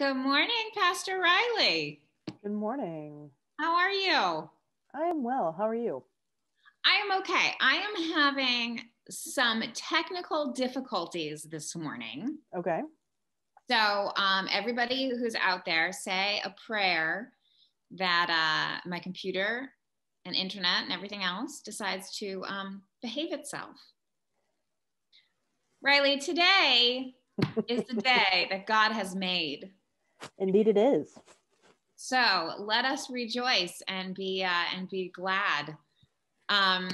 Good morning, Pastor Riley. Good morning. How are you? I am well. How are you? I am okay. I am having some technical difficulties this morning. Okay. So, um, everybody who's out there, say a prayer that uh, my computer and internet and everything else decides to um, behave itself. Riley, today is the day that God has made. Indeed, it is. So let us rejoice and be uh, and be glad. Um,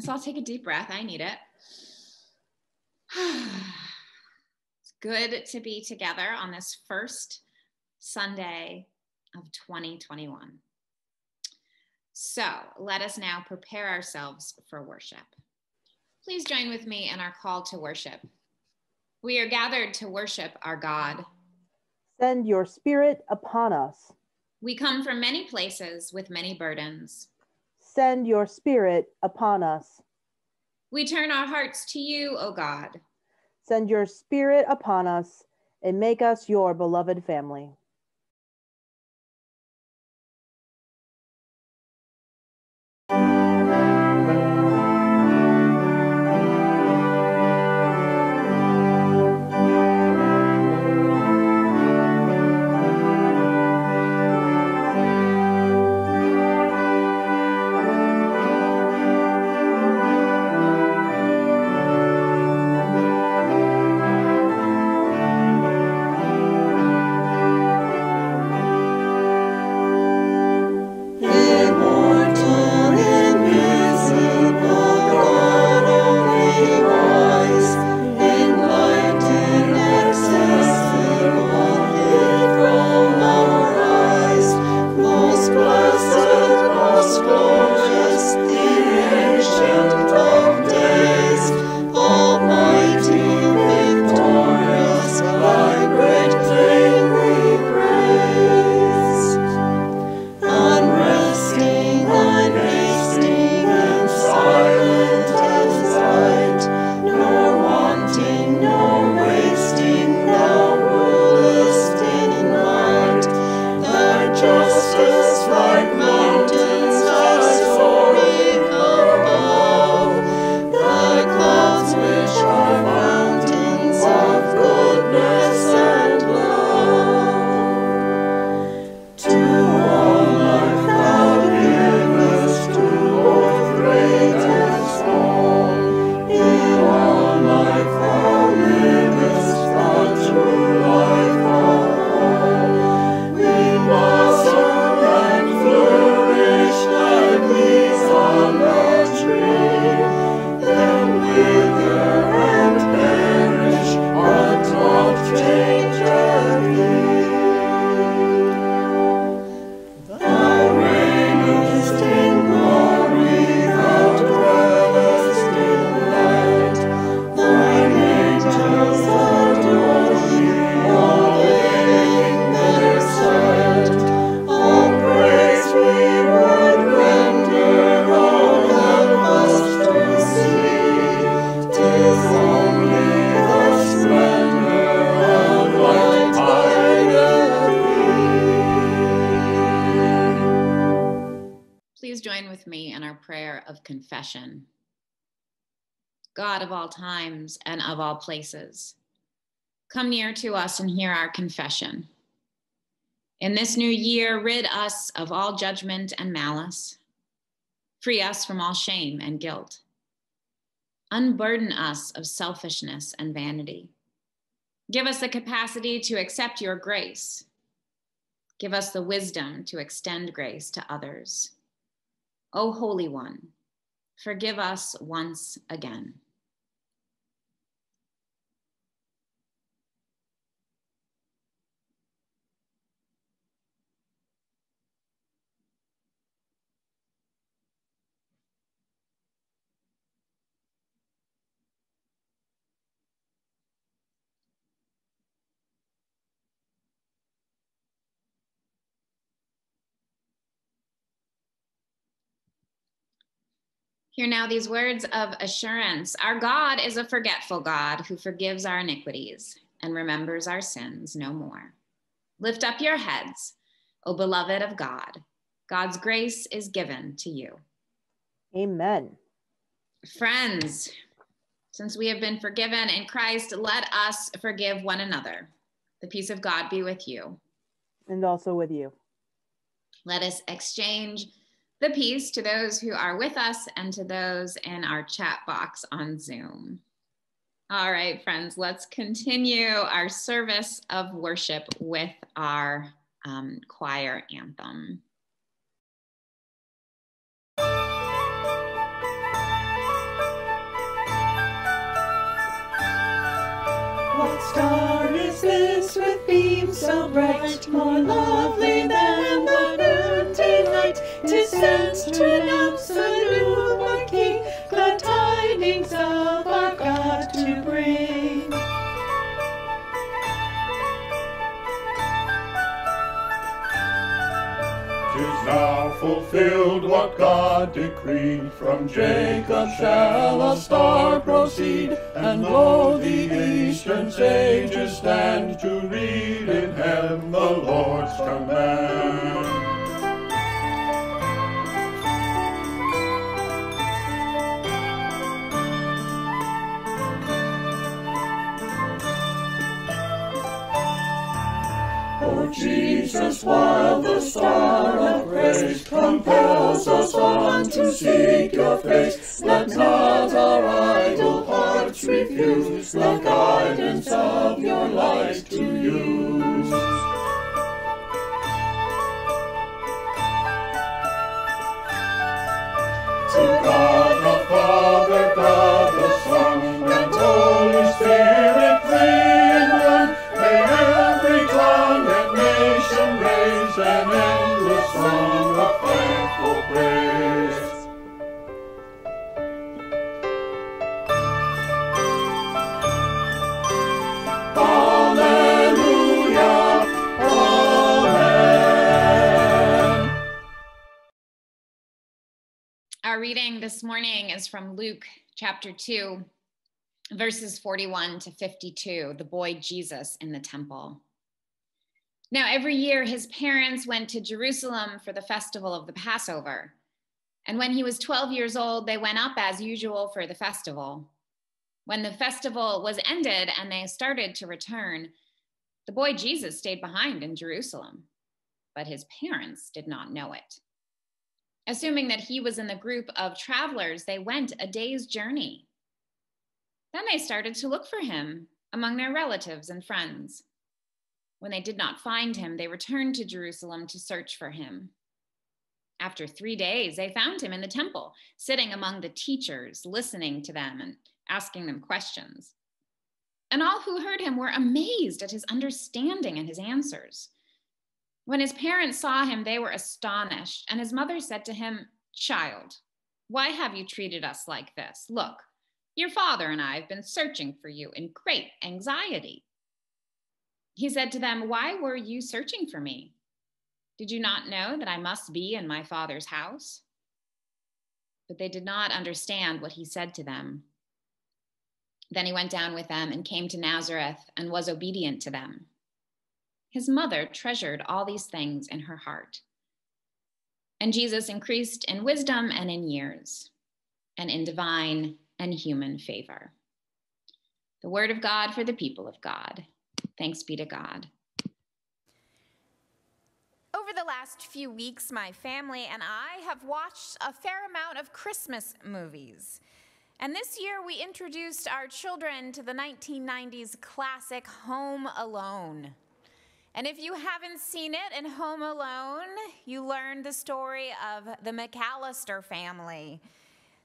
so I'll take a deep breath. I need it. it's good to be together on this first Sunday of 2021. So let us now prepare ourselves for worship. Please join with me in our call to worship. We are gathered to worship our God. Send your spirit upon us. We come from many places with many burdens. Send your spirit upon us. We turn our hearts to you, O God. Send your spirit upon us and make us your beloved family. All times and of all places, come near to us and hear our confession. In this new year, rid us of all judgment and malice. Free us from all shame and guilt. Unburden us of selfishness and vanity. Give us the capacity to accept your grace. Give us the wisdom to extend grace to others. O Holy One, Forgive us once again. Hear now these words of assurance. Our God is a forgetful God who forgives our iniquities and remembers our sins no more. Lift up your heads, O beloved of God. God's grace is given to you. Amen. Friends, since we have been forgiven in Christ, let us forgive one another. The peace of God be with you. And also with you. Let us exchange the peace to those who are with us and to those in our chat box on Zoom. All right, friends, let's continue our service of worship with our um, choir anthem. What star is this with beams so bright, more lovely than the Tis sent to announce a newborn King, glad tidings of our God to bring. Tis now fulfilled what God decreed. From Jacob shall a star proceed, and lo, the eastern sages stand to read in heaven the Lord's command. Jesus, while the star of grace compels us on to seek your face, let not our idle hearts refuse the guidance of your light to use. This morning is from Luke chapter 2, verses 41 to 52, the boy Jesus in the temple. Now, every year his parents went to Jerusalem for the festival of the Passover. And when he was 12 years old, they went up as usual for the festival. When the festival was ended and they started to return, the boy Jesus stayed behind in Jerusalem, but his parents did not know it. Assuming that he was in the group of travelers, they went a day's journey. Then they started to look for him among their relatives and friends. When they did not find him, they returned to Jerusalem to search for him. After three days, they found him in the temple, sitting among the teachers, listening to them and asking them questions. And all who heard him were amazed at his understanding and his answers. When his parents saw him, they were astonished. And his mother said to him, Child, why have you treated us like this? Look, your father and I have been searching for you in great anxiety. He said to them, Why were you searching for me? Did you not know that I must be in my father's house? But they did not understand what he said to them. Then he went down with them and came to Nazareth and was obedient to them. His mother treasured all these things in her heart. And Jesus increased in wisdom and in years, and in divine and human favor. The word of God for the people of God. Thanks be to God. Over the last few weeks, my family and I have watched a fair amount of Christmas movies. And this year, we introduced our children to the 1990s classic Home Alone. And if you haven't seen it in Home Alone, you learned the story of the McAllister family.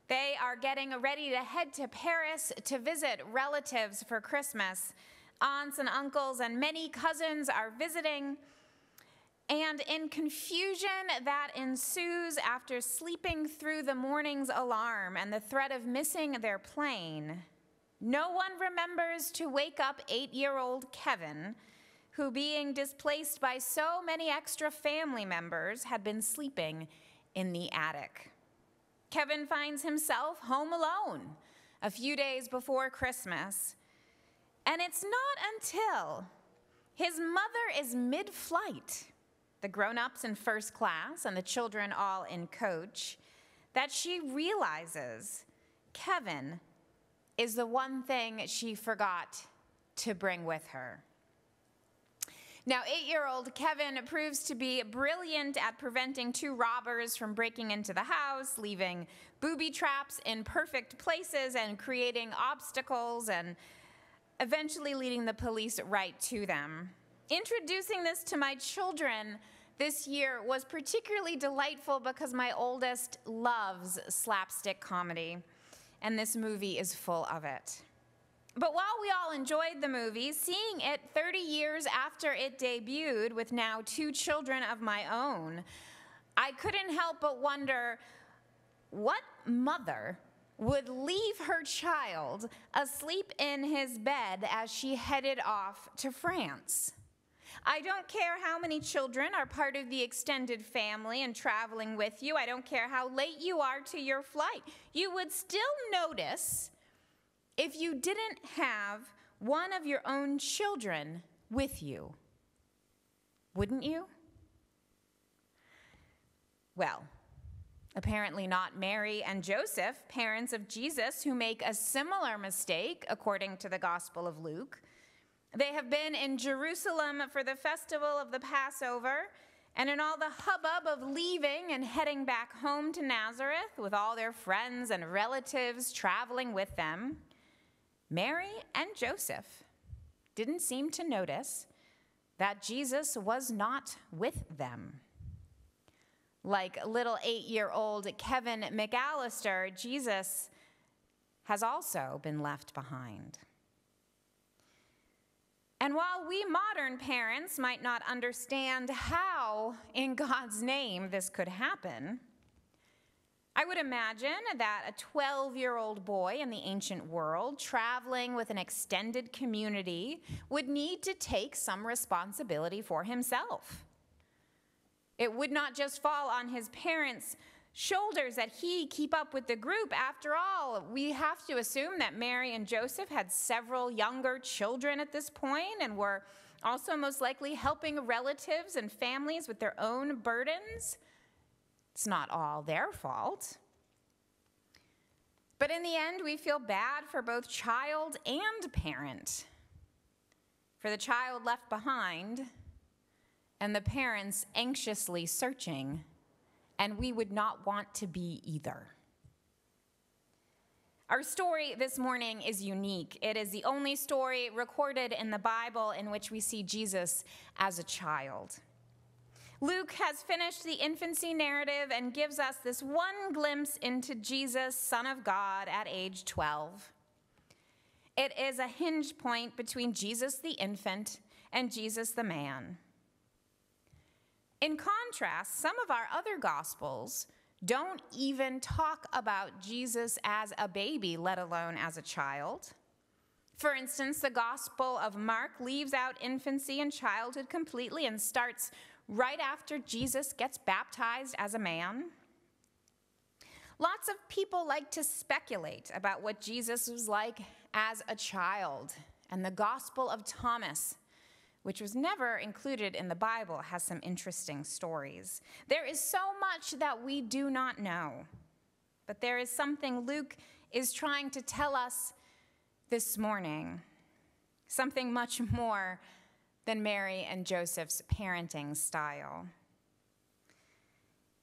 They are getting ready to head to Paris to visit relatives for Christmas. Aunts and uncles and many cousins are visiting. And in confusion that ensues after sleeping through the morning's alarm and the threat of missing their plane, no one remembers to wake up eight year old Kevin, who, being displaced by so many extra family members, had been sleeping in the attic. Kevin finds himself home alone a few days before Christmas. And it's not until his mother is mid flight, the grown ups in first class and the children all in coach, that she realizes Kevin is the one thing she forgot to bring with her. Now, eight year old Kevin proves to be brilliant at preventing two robbers from breaking into the house, leaving booby traps in perfect places, and creating obstacles, and eventually leading the police right to them. Introducing this to my children this year was particularly delightful because my oldest loves slapstick comedy, and this movie is full of it. But while we all enjoyed the movie, seeing it 30 years after it debuted with now two children of my own, I couldn't help but wonder what mother would leave her child asleep in his bed as she headed off to France. I don't care how many children are part of the extended family and traveling with you. I don't care how late you are to your flight. You would still notice if you didn't have one of your own children with you, wouldn't you? Well, apparently not Mary and Joseph, parents of Jesus, who make a similar mistake, according to the Gospel of Luke. They have been in Jerusalem for the festival of the Passover, and in all the hubbub of leaving and heading back home to Nazareth with all their friends and relatives traveling with them, Mary and Joseph didn't seem to notice that Jesus was not with them. Like little eight year old Kevin McAllister, Jesus has also been left behind. And while we modern parents might not understand how, in God's name, this could happen, I would imagine that a 12 year old boy in the ancient world, traveling with an extended community, would need to take some responsibility for himself. It would not just fall on his parents' shoulders that he keep up with the group. After all, we have to assume that Mary and Joseph had several younger children at this point and were also most likely helping relatives and families with their own burdens. It's not all their fault. But in the end, we feel bad for both child and parent. For the child left behind and the parents anxiously searching, and we would not want to be either. Our story this morning is unique. It is the only story recorded in the Bible in which we see Jesus as a child. Luke has finished the infancy narrative and gives us this one glimpse into Jesus, Son of God, at age 12. It is a hinge point between Jesus the infant and Jesus the man. In contrast, some of our other gospels don't even talk about Jesus as a baby, let alone as a child. For instance, the Gospel of Mark leaves out infancy and childhood completely and starts right after Jesus gets baptized as a man. Lots of people like to speculate about what Jesus was like as a child, and the Gospel of Thomas, which was never included in the Bible, has some interesting stories. There is so much that we do not know, but there is something Luke is trying to tell us this morning, something much more than Mary and Joseph's parenting style.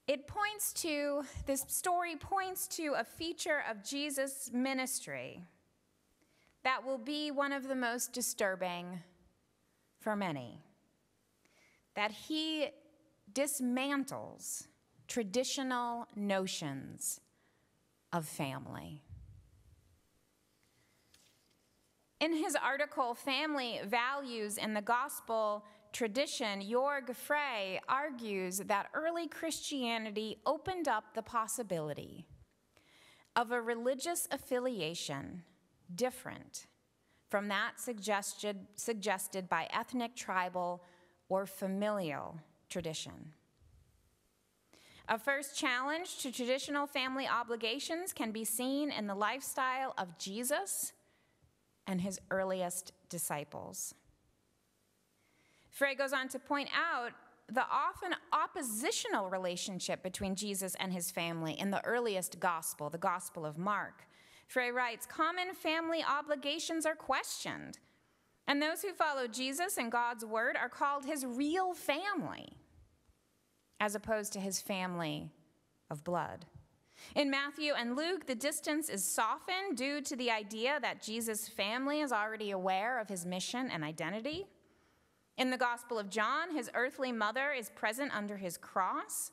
It points to, this story points to a feature of Jesus' ministry that will be one of the most disturbing for many. That he dismantles traditional notions of family. In his article, Family Values in the Gospel Tradition, Jorg Frey argues that early Christianity opened up the possibility of a religious affiliation different from that suggested, suggested by ethnic, tribal, or familial tradition. A first challenge to traditional family obligations can be seen in the lifestyle of Jesus and his earliest disciples. Frey goes on to point out the often oppositional relationship between Jesus and his family in the earliest gospel, the Gospel of Mark. Frey writes Common family obligations are questioned, and those who follow Jesus and God's word are called his real family, as opposed to his family of blood. In Matthew and Luke, the distance is softened due to the idea that Jesus' family is already aware of his mission and identity. In the Gospel of John, his earthly mother is present under his cross,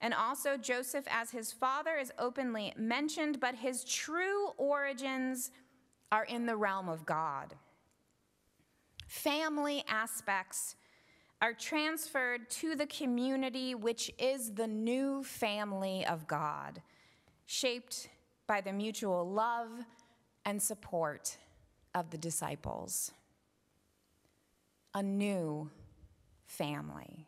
and also Joseph as his father is openly mentioned, but his true origins are in the realm of God. Family aspects are transferred to the community, which is the new family of God, shaped by the mutual love and support of the disciples. A new family.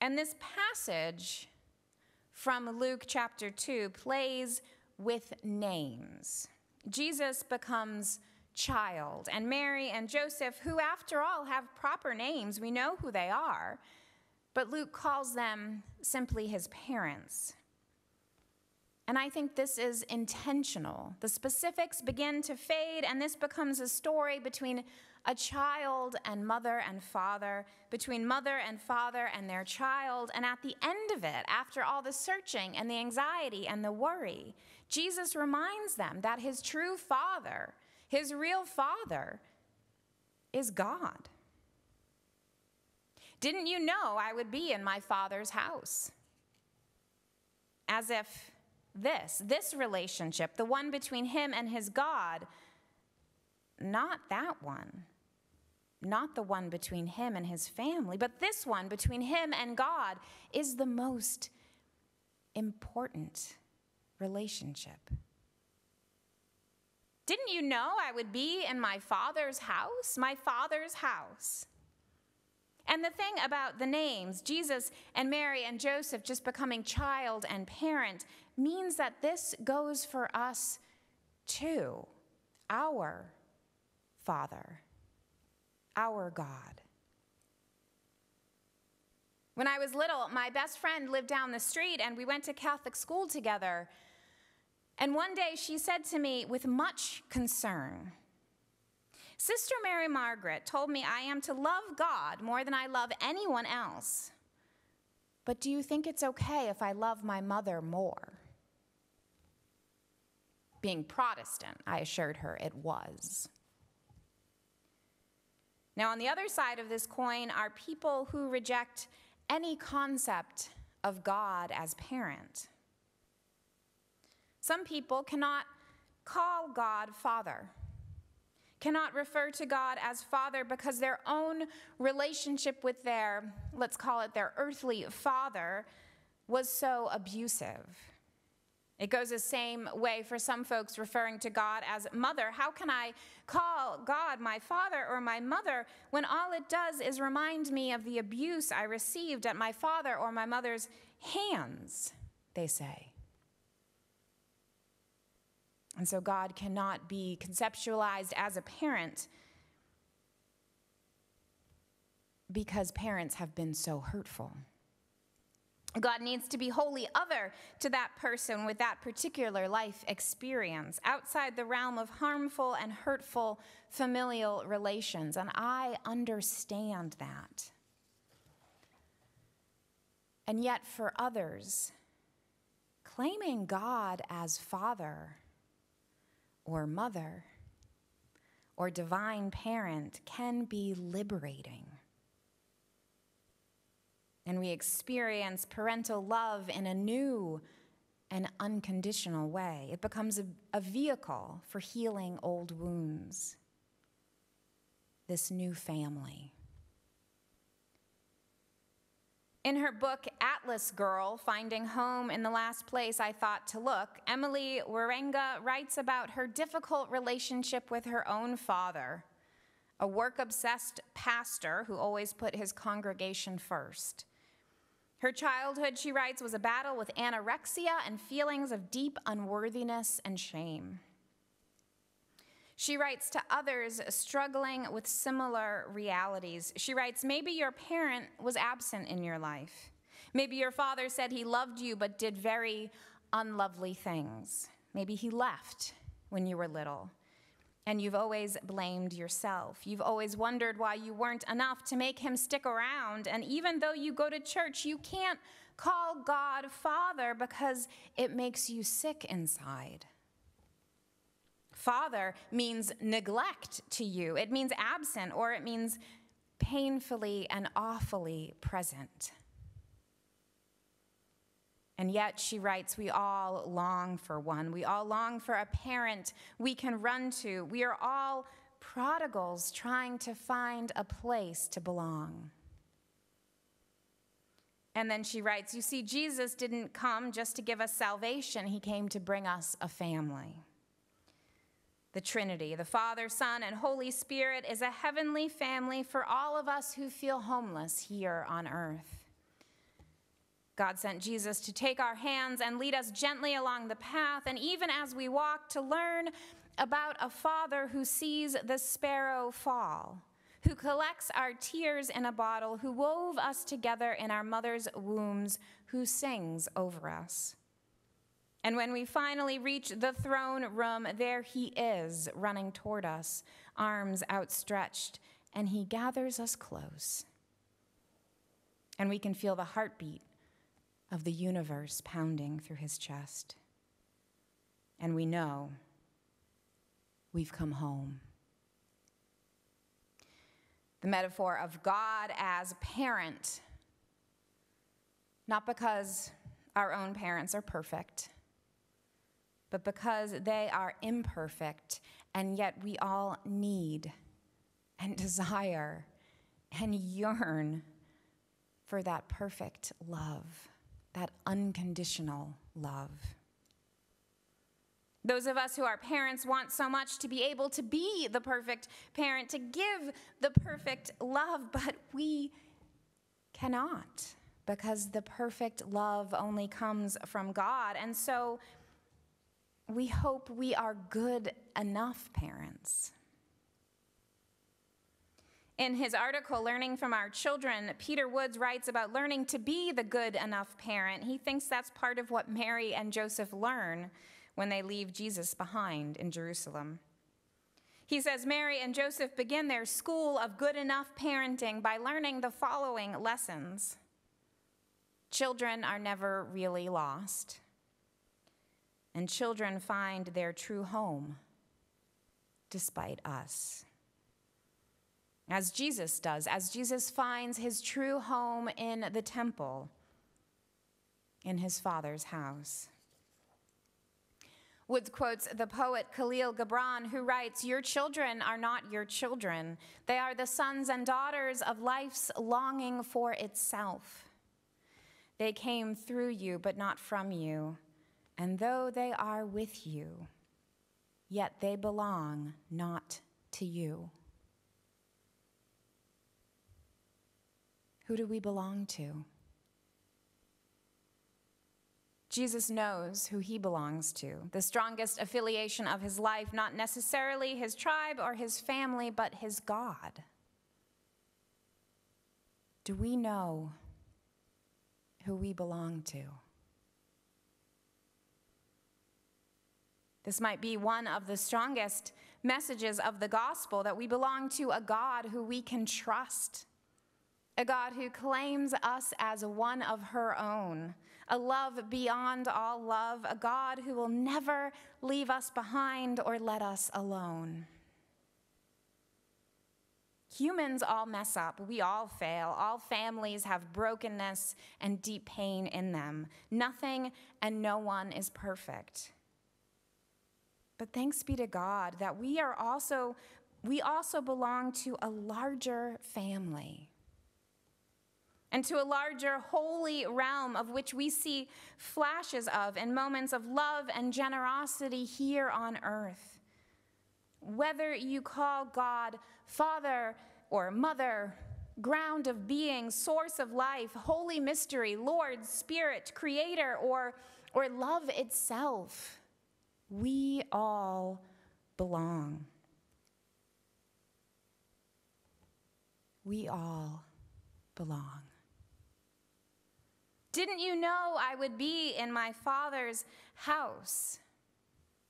And this passage from Luke chapter 2 plays with names. Jesus becomes child. And Mary and Joseph, who after all have proper names, we know who they are, but Luke calls them simply his parents. And I think this is intentional. The specifics begin to fade, and this becomes a story between a child and mother and father, between mother and father and their child. And at the end of it, after all the searching and the anxiety and the worry, Jesus reminds them that his true father his real father is God. Didn't you know I would be in my father's house? As if this, this relationship, the one between him and his God, not that one, not the one between him and his family, but this one between him and God is the most important relationship. Didn't you know I would be in my father's house? My father's house. And the thing about the names, Jesus and Mary and Joseph just becoming child and parent, means that this goes for us too. Our Father, our God. When I was little, my best friend lived down the street and we went to Catholic school together. And one day she said to me with much concern, Sister Mary Margaret told me I am to love God more than I love anyone else. But do you think it's okay if I love my mother more? Being Protestant, I assured her it was. Now, on the other side of this coin are people who reject any concept of God as parent. Some people cannot call God Father, cannot refer to God as Father because their own relationship with their, let's call it their earthly father, was so abusive. It goes the same way for some folks referring to God as mother. How can I call God my father or my mother when all it does is remind me of the abuse I received at my father or my mother's hands, they say. And so God cannot be conceptualized as a parent because parents have been so hurtful. God needs to be wholly other to that person with that particular life experience, outside the realm of harmful and hurtful familial relations. And I understand that. And yet, for others, claiming God as Father or mother or divine parent can be liberating. And we experience parental love in a new and unconditional way. It becomes a, a, vehicle for healing old wounds. This new family. In her book, Atlas Girl Finding Home in the Last Place I Thought to Look, Emily Wierenga writes about her difficult relationship with her own father, a work obsessed pastor who always put his congregation first. Her childhood, she writes, was a battle with anorexia and feelings of deep unworthiness and shame. She writes to others struggling with similar realities. She writes, Maybe your parent was absent in your life. Maybe your father said he loved you but did very unlovely things. Maybe he left when you were little and you've always blamed yourself. You've always wondered why you weren't enough to make him stick around. And even though you go to church, you can't call God Father because it makes you sick inside. Father means neglect to you, it means absent, or it means painfully and awfully present. And yet, she writes, we all long for one. We all long for a parent we can run to. We are all prodigals trying to find a place to belong. And then she writes, You see, Jesus didn't come just to give us salvation, he came to bring us a family. The Trinity, the Father, Son, and Holy Spirit, is a heavenly family for all of us who feel homeless here on earth. God sent Jesus to take our hands and lead us gently along the path, and even as we walk, to learn about a Father who sees the sparrow fall, who collects our tears in a bottle, who wove us together in our mother's wombs, who sings over us. And when we finally reach the throne room, there he is, running toward us, arms outstretched, and he gathers us close. And we can feel the heartbeat of the universe pounding through his chest. And we know we've come home. The metaphor of God as a parent, not because our own parents are perfect, but because they are imperfect, and yet we all need and desire and yearn for that perfect love that unconditional love. Those of us who are parents want so much to be able to be the perfect parent, to give the perfect love, but we cannot because the perfect love only comes from God. And so we hope we are good enough parents. In his article, Learning from Our Children, Peter Woods writes about learning to be the good enough parent. He thinks that's part of what Mary and Joseph learn when they leave Jesus behind in Jerusalem. He says Mary and Joseph begin their school of good enough parenting by learning the following lessons Children are never really lost, and children find their true home despite us as Jesus does, as Jesus finds his true home in the temple, in his Father's house. Woods quotes the poet Khalil Gibran, who writes Your children are not your children. They are the sons and daughters of life's longing for itself. They came through you, but not from you. And though they are with you, yet they belong not to you. Who do we belong to? Jesus knows who he belongs to, the strongest affiliation of his life, not necessarily his tribe or his family, but his God. Do we know who we belong to? This might be one of the strongest messages of the gospel that we belong to a God who we can trust a God who claims us as one of her own, a love beyond all love, a God who will never leave us behind or let us alone. Humans all mess up. We all fail. All families have brokenness and deep pain in them. Nothing and no one is perfect. But thanks be to God that we are also we also belong to a larger family and to a larger holy realm of which we see flashes of in moments of love and generosity here on earth. Whether you call God Father or Mother, ground of being, source of life, holy mystery, Lord, Spirit, Creator, or, or love itself, we all belong. We all belong. Didn't you know I would be in my father's house?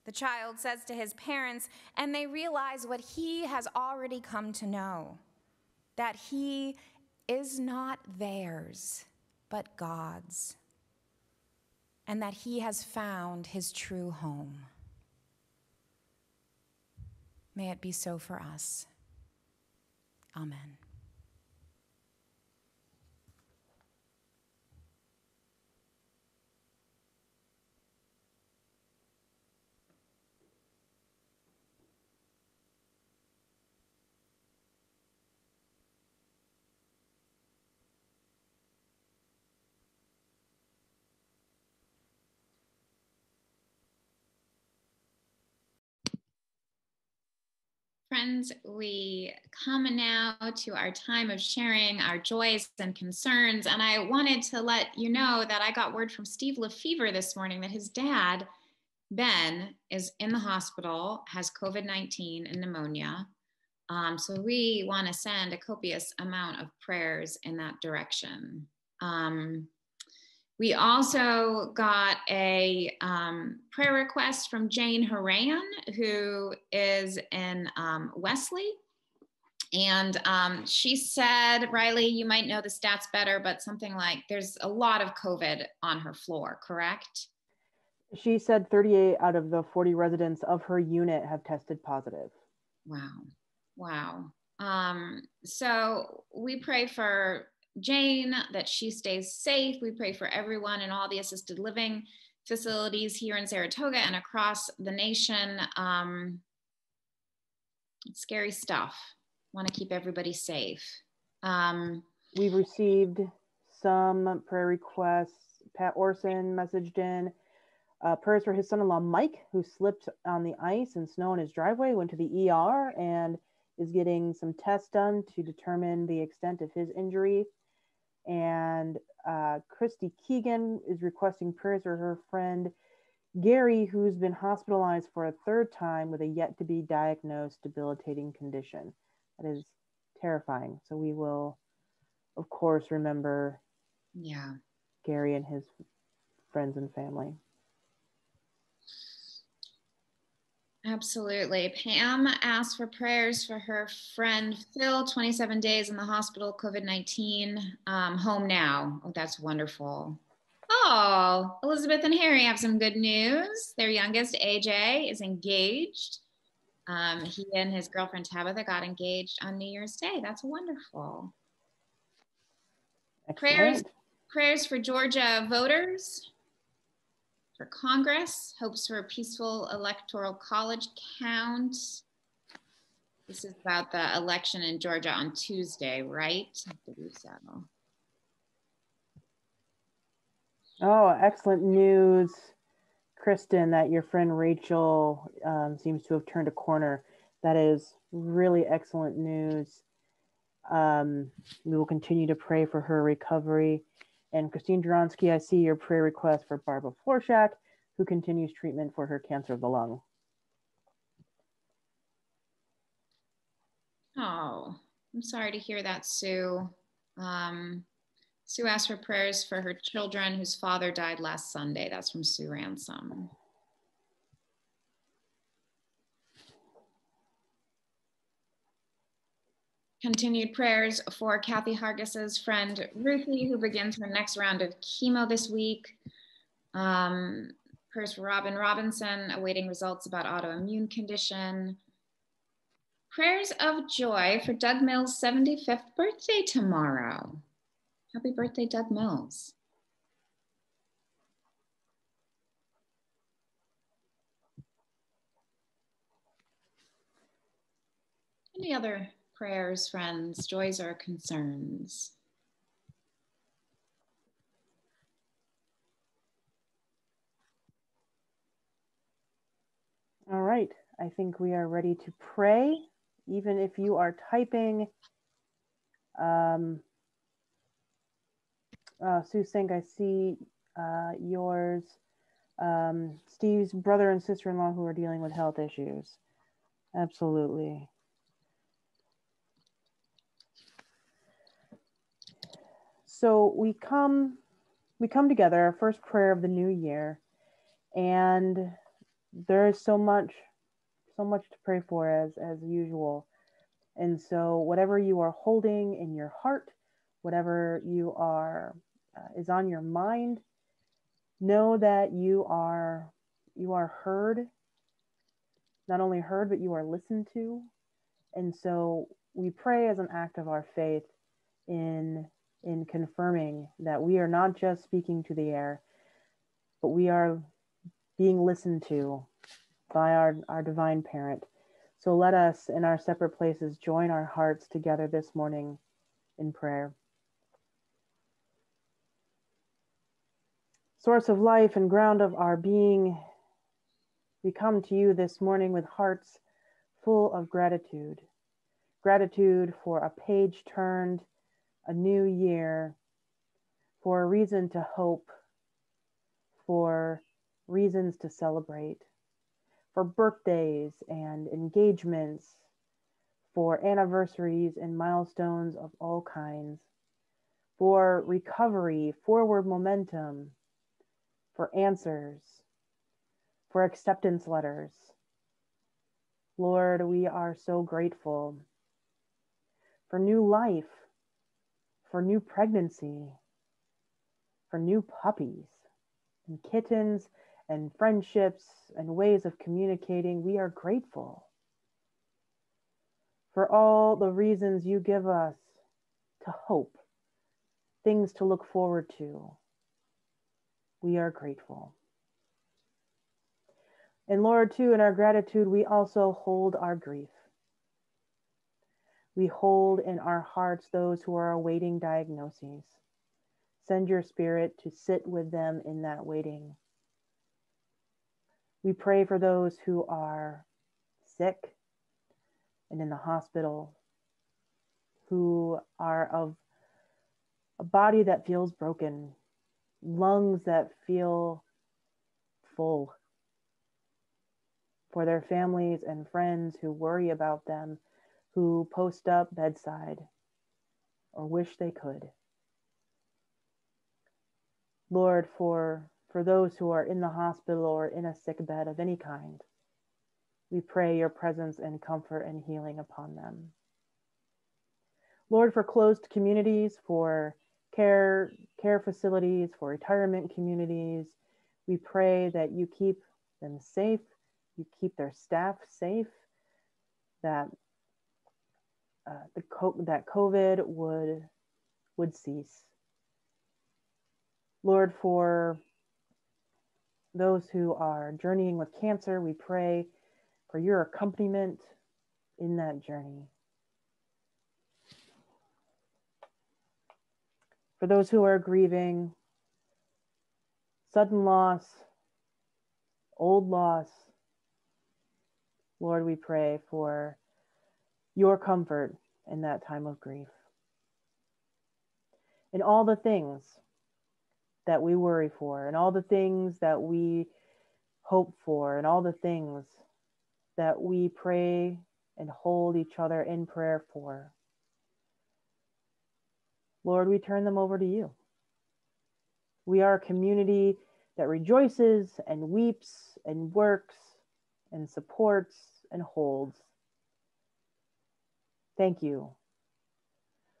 The child says to his parents, and they realize what he has already come to know that he is not theirs, but God's and that he has found his true home. May it be so for us. Amen. Friends, we come now to our time of sharing our joys and concerns. And I wanted to let you know that I got word from Steve Lefevre this morning that his dad, Ben, is in the hospital, has COVID 19 and pneumonia. Um, so we want to send a copious amount of prayers in that direction. Um, we also got a um, prayer request from Jane Haran, who is in um, Wesley. And um, she said, Riley, you might know the stats better, but something like there's a lot of COVID on her floor, correct? She said 38 out of the 40 residents of her unit have tested positive. Wow. Wow. Um, so we pray for Jane, that she stays safe. We pray for everyone in all the assisted living facilities here in Saratoga and across the nation. Um, scary stuff. Want to keep everybody safe. Um, We've received some prayer requests. Pat Orson messaged in uh, prayers for his son in law, Mike, who slipped on the ice and snow in his driveway, went to the ER, and is getting some tests done to determine the extent of his injury. And uh, Christy Keegan is requesting prayers for her friend Gary, who's been hospitalized for a third time with a yet to be diagnosed debilitating condition. That is terrifying. So we will, of course, remember yeah. Gary and his friends and family. Absolutely. Pam asked for prayers for her friend Phil, 27 days in the hospital, COVID 19, um, home now. Oh, that's wonderful. Oh, Elizabeth and Harry have some good news. Their youngest, AJ, is engaged. Um, he and his girlfriend Tabitha got engaged on New Year's Day. That's wonderful. Excellent. Prayers, prayers for Georgia voters for Congress, hopes for a peaceful electoral college count. This is about the election in Georgia on Tuesday, right? Oh, excellent news, Kristen, that your friend Rachel um, seems to have turned a corner. That is really excellent news. Um, we will continue to pray for her recovery. And Christine Duronsky, I see your prayer request for Barbara Florshak, who continues treatment for her cancer of the lung. Oh, I'm sorry to hear that, Sue. Um, Sue asked for prayers for her children whose father died last Sunday. That's from Sue Ransom. Continued prayers for Kathy Hargis's friend Ruthie, who begins her next round of chemo this week. Um, prayers for Robin Robinson, awaiting results about autoimmune condition. Prayers of joy for Doug Mills' 75th birthday tomorrow. Happy birthday, Doug Mills. Any other prayers, friends, joys, or concerns? All right, I think we are ready to pray. Even if you are typing, um, uh, Sue I see uh, yours, um, Steve's brother and sister in law who are dealing with health issues. Absolutely. So we come we come together, our first prayer of the new year, and there is so much so much to pray for as as usual. And so whatever you are holding in your heart, whatever you are uh, is on your mind, know that you are you are heard not only heard but you are listened to and so we pray as an act of our faith in in confirming that we are not just speaking to the air but we are being listened to by our, our divine parent so let us in our separate places join our hearts together this morning in prayer source of life and ground of our being, we come to you this morning with hearts full of gratitude. Gratitude for a page turned, a new year, for a reason to hope, for reasons to celebrate, for birthdays and engagements, for anniversaries and milestones of all kinds, for recovery, forward momentum, for answers, for acceptance letters. Lord, we are so grateful for new life, for new pregnancy, for new puppies and kittens and friendships and ways of communicating. We are grateful for all the reasons you give us to hope, things to look forward to, we are grateful. And Lord, too, in our gratitude, we also hold our grief. We hold in our hearts those who are awaiting diagnoses. Send your spirit to sit with them in that waiting. We pray for those who are sick and in the hospital, who are of a body that feels broken, lungs that feel full, for their families and friends who worry about them, who post up bedside or wish they could. Lord, for, for those who are in the hospital or in a sick bed of any kind, we pray your presence and comfort and healing upon them. Lord, for closed communities, for care care facilities, for retirement communities. We pray that you keep them safe, you keep their staff safe, that uh, the co- that COVID would would cease. Lord, for those who are journeying with cancer, we pray for your accompaniment in that journey. for those who are grieving, sudden loss, old loss. Lord, we pray for your comfort in that time of grief. In all the things that we worry for, and all the things that we hope for, and all the things that we pray and hold each other in prayer for. Lord, we turn them over to you. We are a community that rejoices and weeps and works and supports and holds. Thank you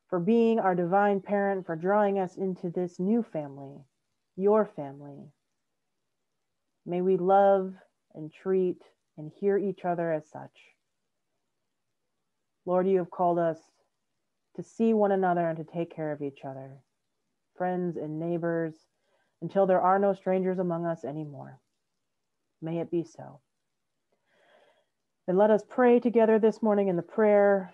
for being our divine parent, for drawing us into this new family, your family. May we love and treat and hear each other as such. Lord, you have called us to see one another and to take care of each other, friends and neighbors, until there are no strangers among us anymore. May it be so. And let us pray together this morning in the prayer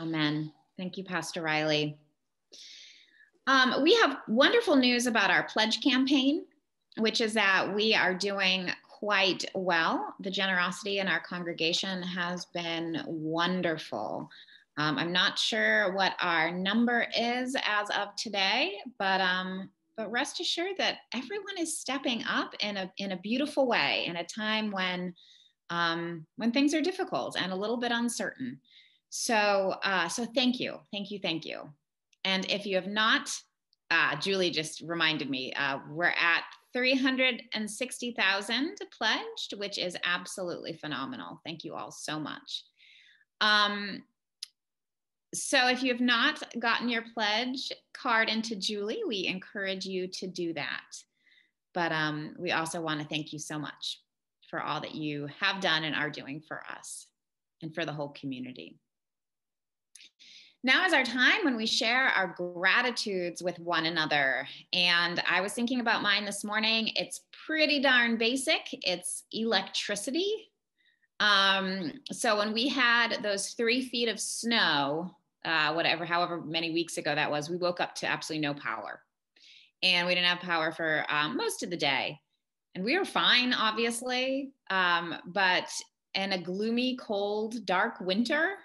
Amen. Thank you, Pastor Riley. Um, we have wonderful news about our pledge campaign, which is that we are doing quite well. The generosity in our congregation has been wonderful. Um, I'm not sure what our number is as of today, but um, but rest assured that everyone is stepping up in a in a beautiful way in a time when um, when things are difficult and a little bit uncertain. So uh, so thank you, thank you, thank you. And if you have not, uh, Julie just reminded me, uh, we're at 360,000 pledged, which is absolutely phenomenal. Thank you all so much. Um, so if you have not gotten your pledge card into Julie, we encourage you to do that. But um, we also want to thank you so much for all that you have done and are doing for us and for the whole community. Now is our time when we share our gratitudes with one another. And I was thinking about mine this morning. It's pretty darn basic it's electricity. Um, so when we had those three feet of snow, uh, whatever, however many weeks ago that was, we woke up to absolutely no power. And we didn't have power for um, most of the day. And we were fine, obviously. Um, but in a gloomy, cold, dark winter,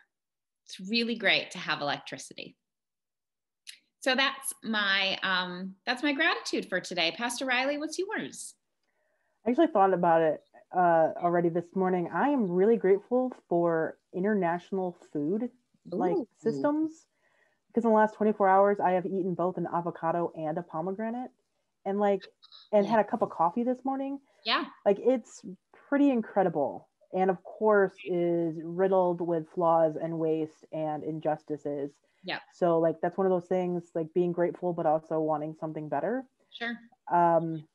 it's really great to have electricity. So that's my um, that's my gratitude for today. Pastor Riley, what's yours? I actually thought about it uh, already this morning. I am really grateful for international food like Ooh. systems because in the last 24 hours I have eaten both an avocado and a pomegranate and like and had a cup of coffee this morning. Yeah. Like it's pretty incredible and of course is riddled with flaws and waste and injustices. Yeah. So like that's one of those things like being grateful but also wanting something better. Sure. Um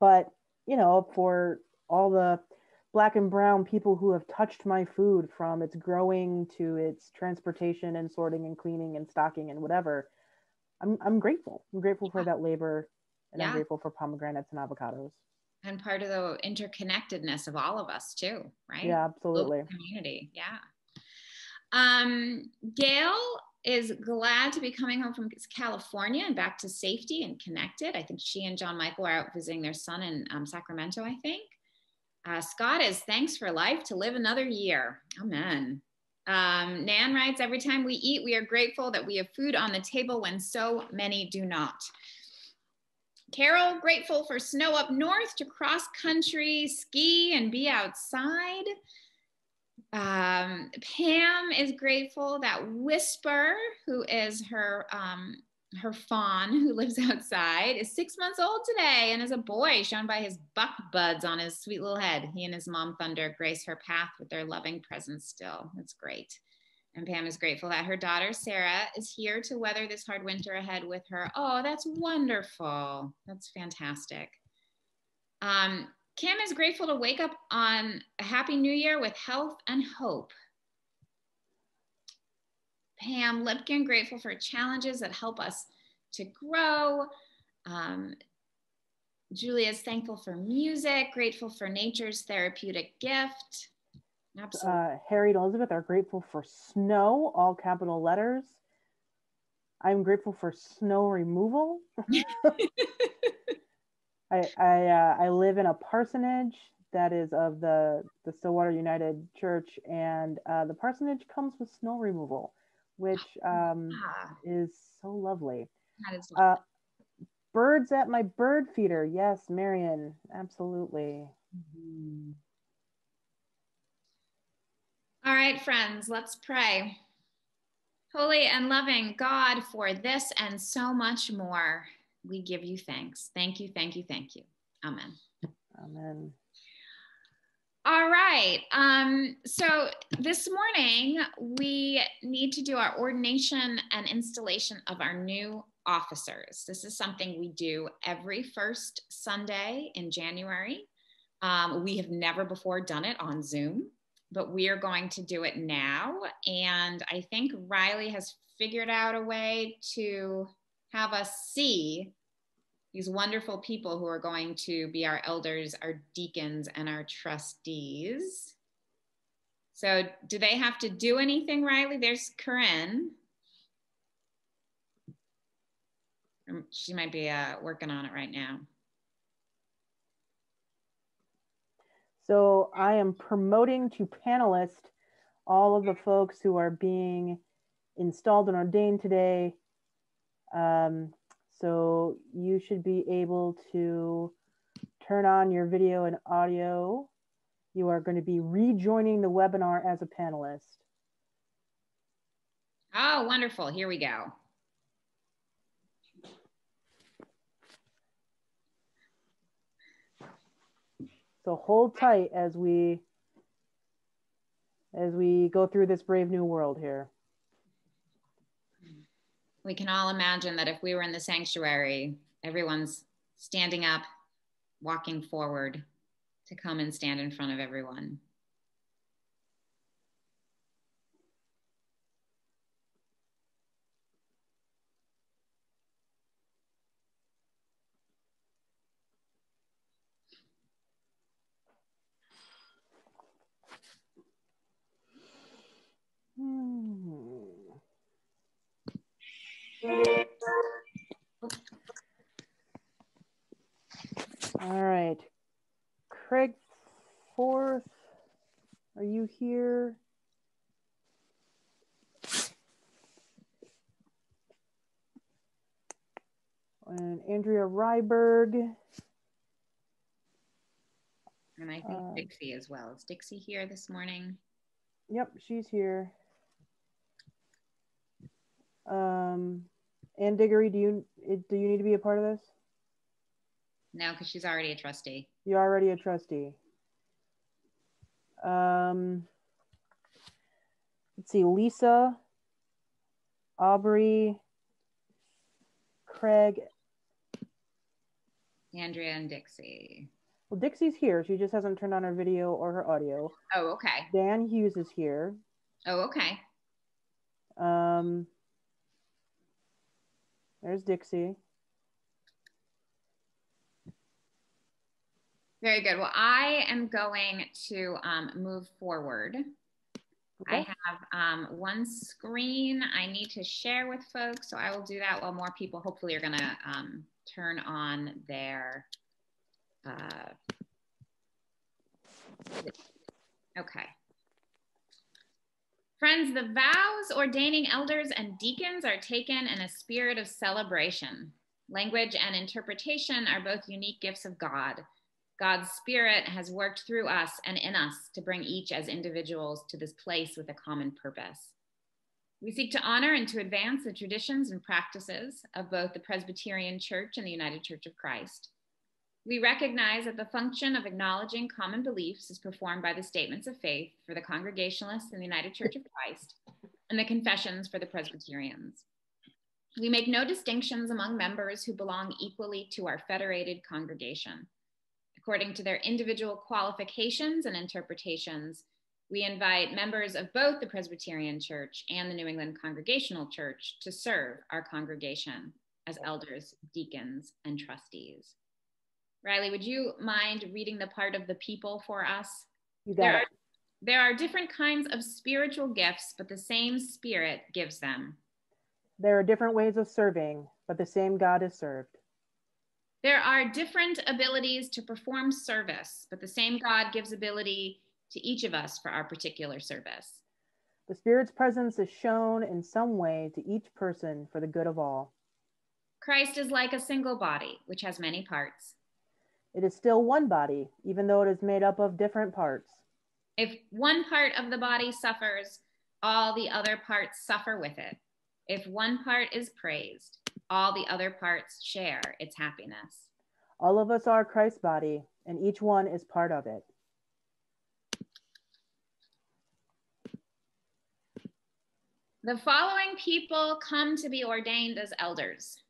but you know for all the black and brown people who have touched my food from its growing to its transportation and sorting and cleaning and stocking and whatever. I'm I'm grateful. I'm grateful for that labor and I'm grateful for pomegranates and avocados. And part of the interconnectedness of all of us too, right? Yeah, absolutely. Local community. Yeah. Um, Gail is glad to be coming home from California and back to safety and connected. I think she and John Michael are out visiting their son in um, Sacramento, I think. Uh, Scott is thanks for life to live another year. Amen. Um, Nan writes, every time we eat, we are grateful that we have food on the table when so many do not. Carol, grateful for snow up north to cross country, ski, and be outside. Um, Pam is grateful that Whisper, who is her um, her fawn who lives outside, is six months old today and is a boy, shown by his buck buds on his sweet little head. He and his mom Thunder grace her path with their loving presence still. That's great. And Pam is grateful that her daughter Sarah is here to weather this hard winter ahead with her. Oh, that's wonderful. That's fantastic. Um, Kim is grateful to wake up on a happy new year with health and hope. Pam Lipkin, grateful for challenges that help us to grow. Um, Julia is thankful for music, grateful for nature's therapeutic gift. Absolutely. Uh, Harry and Elizabeth are grateful for snow, all capital letters. I'm grateful for snow removal. I I, uh, I live in a parsonage that is of the the Stillwater United Church, and uh, the parsonage comes with snow removal, which um, Ah, is so lovely. that is Uh, birds at my bird feeder. Yes, Marion, absolutely. Mhm. All right, friends, let's pray. Holy and loving God, for this and so much more, we give you thanks. Thank you, thank you, thank you. Amen. Amen. All right. Um, so this morning, we need to do our ordination and installation of our new officers. This is something we do every first Sunday in January. Um, we have never before done it on Zoom, but we are going to do it now. And I think Riley has figured out a way to have us see these wonderful people who are going to be our elders, our deacons, and our trustees. So, do they have to do anything, Riley? There's Corinne. she might be uh, working on it right now. So I am promoting to panelist all of the folks who are being installed and ordained today. Um, so you should be able to turn on your video and audio. You are going to be rejoining the webinar as a panelist. Oh, wonderful. Here we go. So hold tight as we as we go through this brave new world here. We can all imagine that if we were in the sanctuary, everyone's standing up, walking forward to come and stand in front of everyone. All right. Craig Forth, are you here? And Andrea Ryberg. And I think Uh, Dixie as well. Is Dixie here this morning? Yep, she's here. Um, Ann Diggory, do you do you need to be a part of this? No, because she's already a trustee. You're already a trustee. Um, let's see, Lisa, Aubrey, Craig. Andrea and Dixie. Well, Dixie's here. She just hasn't turned on her video or her audio. Oh, okay. Dan Hughes is here. Oh, okay. Um, there's Dixie. Very good. Well, I am going to um, move forward. I have um, one screen I need to share with folks, so I will do that while more people hopefully are going to um, turn on their. Uh, okay. Friends, the vows ordaining elders and deacons are taken in a spirit of celebration. Language and interpretation are both unique gifts of God. God's Spirit has worked through us and in us to bring each as individuals to this place with a common purpose. We seek to honor and to advance the traditions and practices of both the Presbyterian Church and the United Church of Christ. We recognize that the function of acknowledging common beliefs is performed by the statements of faith for the Congregationalists in the United Church of Christ and the confessions for the Presbyterians. We make no distinctions among members who belong equally to our federated congregation. According to their individual qualifications and interpretations, we invite members of both the Presbyterian Church and the New England Congregational Church to serve our congregation as elders, deacons, and trustees. Riley, would you mind reading the part of the people for us? You There got are, it. there are different kinds of spiritual gifts, but the same Spirit gives them. There are different ways of serving, but the same God is served. There are different abilities to perform service, but the same God gives ability to each of us for our particular service. The Spirit's presence is shown in some way to each person for the good of all. Christ is like a single body, which has many parts. It is still one body, even though it is made up of different parts. If one part of the body suffers, all the other parts suffer with it. If one part is praised, all the other parts share its happiness. All of us are Christ's body, and each one is part of it. The following people come to be ordained as elders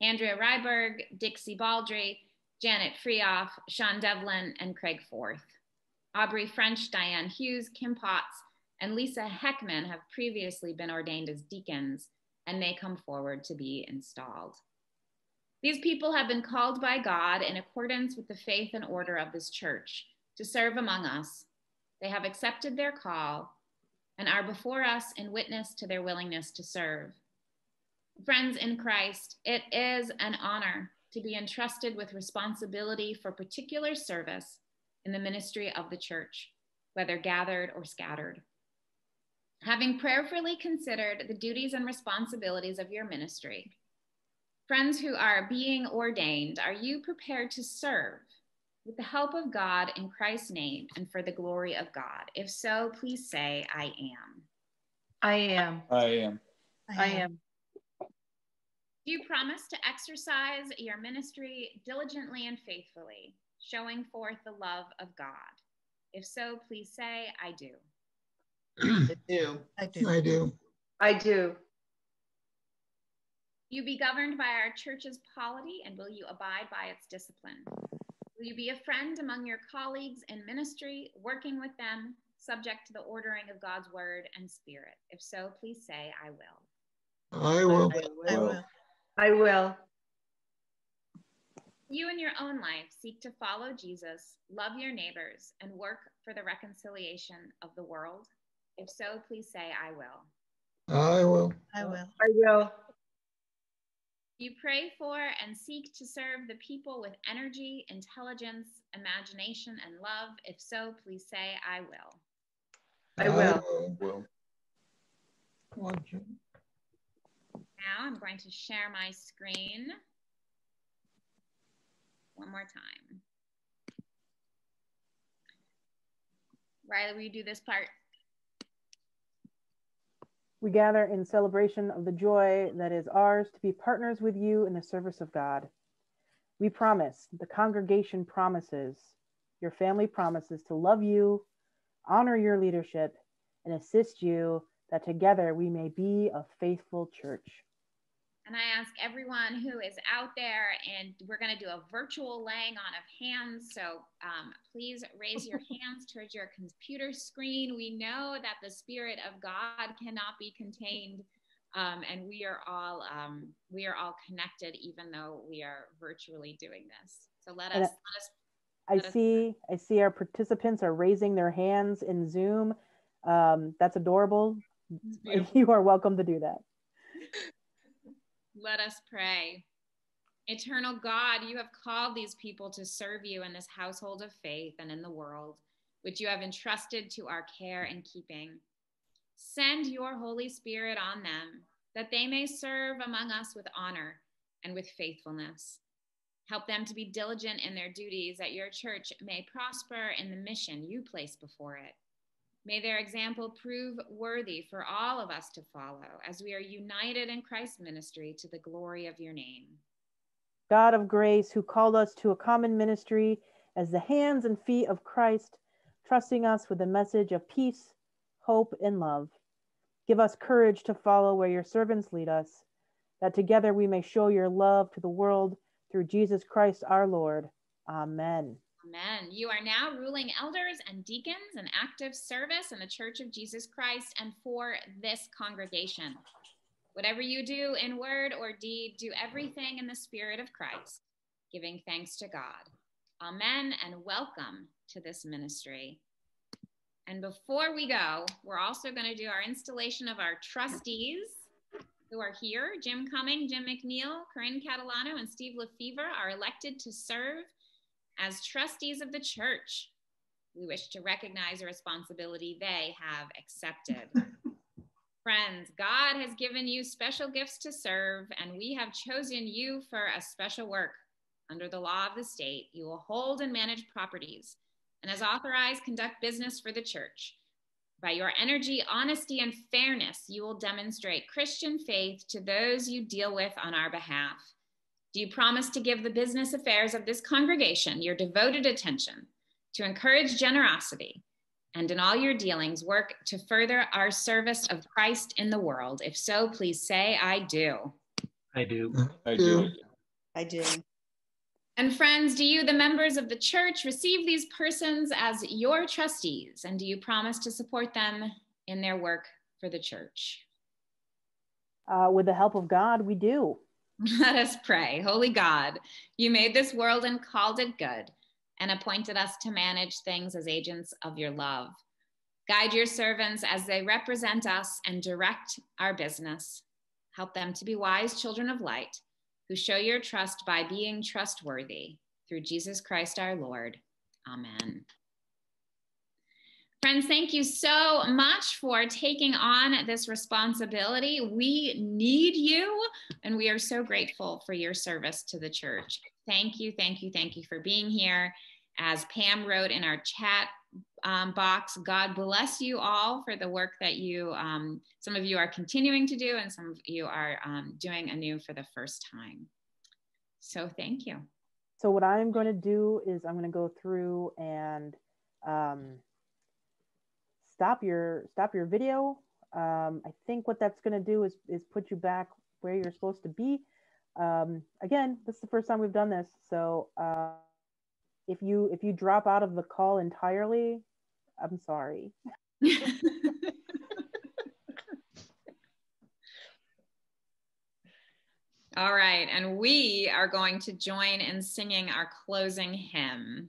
Andrea Ryberg, Dixie Baldry, Janet Freoff, Sean Devlin, and Craig Forth. Aubrey French, Diane Hughes, Kim Potts, and Lisa Heckman have previously been ordained as deacons and may come forward to be installed. These people have been called by God in accordance with the faith and order of this church to serve among us. They have accepted their call and are before us in witness to their willingness to serve. Friends in Christ, it is an honor to be entrusted with responsibility for particular service in the ministry of the church, whether gathered or scattered. Having prayerfully considered the duties and responsibilities of your ministry, friends who are being ordained, are you prepared to serve with the help of God in Christ's name and for the glory of God? If so, please say, I am. I am. I am. I am. Do you promise to exercise your ministry diligently and faithfully, showing forth the love of God? If so, please say, I do. I do. I do. I do. I do. You be governed by our church's polity, and will you abide by its discipline? Will you be a friend among your colleagues in ministry, working with them, subject to the ordering of God's word and spirit? If so, please say, I will. I will. I will. I will. You in your own life seek to follow Jesus, love your neighbors, and work for the reconciliation of the world. If so, please say, I will. I will. I will. I will. You pray for and seek to serve the people with energy, intelligence, imagination, and love. If so, please say, I will. I will. Will. Now I'm going to share my screen one more time. Riley, will you do this part? We gather in celebration of the joy that is ours to be partners with you in the service of God. We promise, the congregation promises, your family promises to love you, honor your leadership, and assist you that together we may be a faithful church. And I ask everyone who is out there, and we're going to do a virtual laying on of hands. So um, please raise your hands towards your computer screen. We know that the Spirit of God cannot be contained, um, and we are all um, we are all connected, even though we are virtually doing this. So let us let us. I us- see I see our participants are raising their hands in Zoom. Um, that's adorable. You are welcome to do that. Let us pray. Eternal God, you have called these people to serve you in this household of faith and in the world, which you have entrusted to our care and keeping. Send your Holy Spirit on them, that they may serve among us with honor and with faithfulness. Help them to be diligent in their duties, that your church may prosper in the mission you place before it. May their example prove worthy for all of us to follow as we are united in Christ's ministry to the glory of your name. God of grace, who called us to a common ministry as the hands and feet of Christ, trusting us with a message of peace, hope, and love. Give us courage to follow where your servants lead us, that together we may show your love to the world through Jesus Christ our Lord. Amen. Amen. You are now ruling elders and deacons in active service in the Church of Jesus Christ and for this congregation. Whatever you do in word or deed, do everything in the Spirit of Christ, giving thanks to God. Amen and welcome to this ministry. And before we go, we're also going to do our installation of our trustees who are here. Jim Cumming, Jim McNeil, Corinne Catalano, and Steve Lefevre are elected to serve as trustees of the church. We wish to recognize a responsibility they have accepted. Friends, God has given you special gifts to serve, and we have chosen you for a special work. Under the law of the state, you will hold and manage properties, and as authorized, conduct business for the church. By your energy, honesty, and fairness, you will demonstrate Christian faith to those you deal with on our behalf. Do you promise to give the business affairs of this congregation your devoted attention, to encourage generosity, and in all your dealings work to further our service of Christ in the world? If so, please say, I do. I do. I do. I do. And friends, do you, the members of the church, receive these persons as your trustees? And do you promise to support them in their work for the church? Uh, with the help of God, we do. Let us pray. Holy God, you made this world and called it good and appointed us to manage things as agents of your love. Guide your servants as they represent us and direct our business. Help them to be wise children of light who show your trust by being trustworthy through Jesus Christ our Lord. Amen. Friends, thank you so much for taking on this responsibility. We need you, and we are so grateful for your service to the church. Thank you, thank you, thank you for being here. As Pam wrote in our chat um, box, God bless you all for the work that you, um, some of you are continuing to do, and some of you are um, doing anew for the first time. So thank you. So what I'm going to do is I'm going to go through and um, stop your stop your video. Um, I think what that's going to do is is put you back where you're supposed to be. Um, again, this is the first time we've done this, so uh, if you if you drop out of the call entirely, I'm sorry. All right, and we are going to join in singing our closing hymn.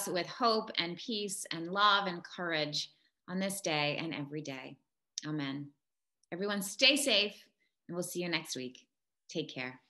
Us with hope and peace and love and courage on this day and every day. Amen. Everyone, stay safe, and we'll see you next week. Take care.